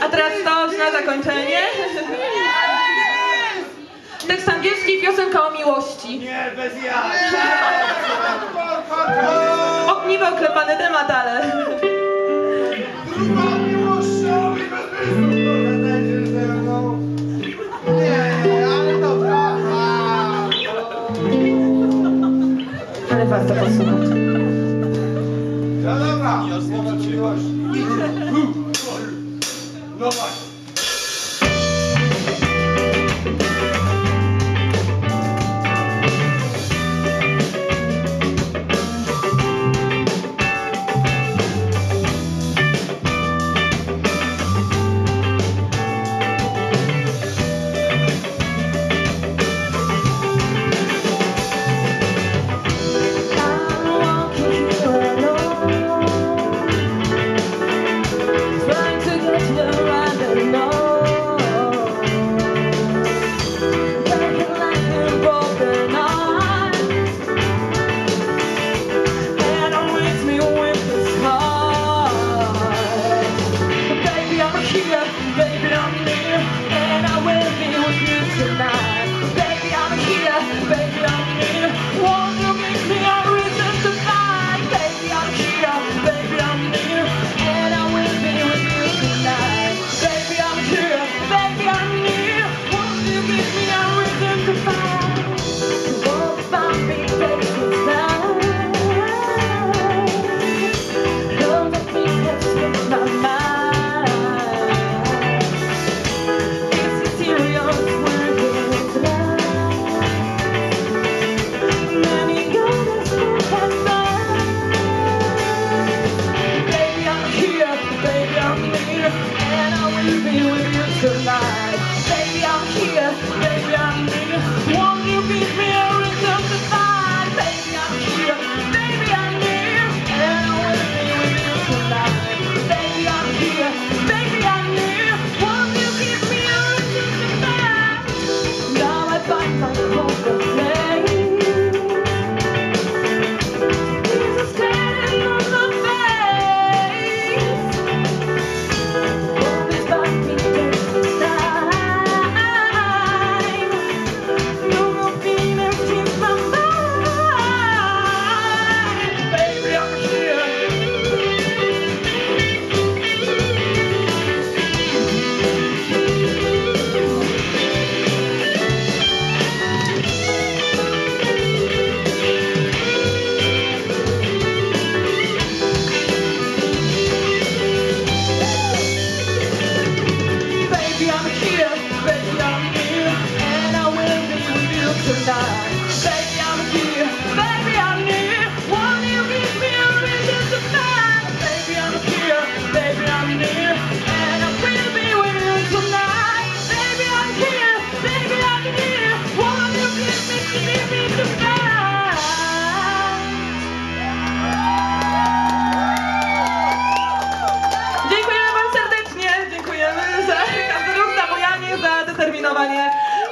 a teraz to na zakończenie. Tekst angielski, piosenka o miłości. Nie, bez ja. O, niby oklepany temat, ale... Druga miłość, ale warto posłuchać. No dobra, No.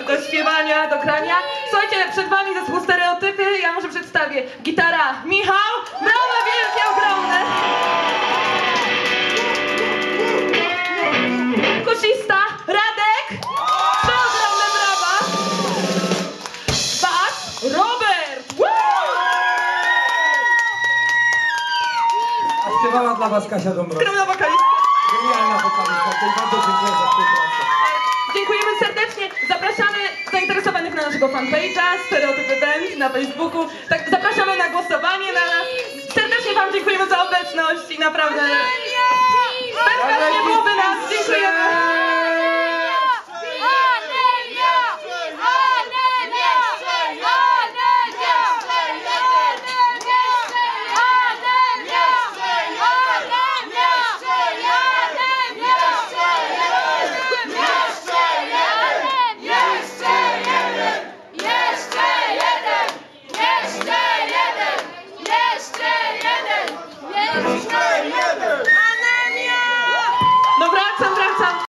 do śpiewania, do grania. Słuchajcie, przed wami zespół Stereotypy, ja może przedstawię. Gitara Michał, brawa wielkie, ogromne. Kusista Radek, przeogromne brawa. Bas Robert. A śpiewała dla was Kasia Dąbrowska. Skromna wokalistka. Genialna wokalistka, bardzo dziękuję za współpracę. Dziękujemy serdecznie. Zapraszamy naszego fanpage'a, Stereotypy Band na Facebooku. Tak, zapraszamy na głosowanie na nas. Serdecznie Wam dziękujemy za obecność i naprawdę... Bardzo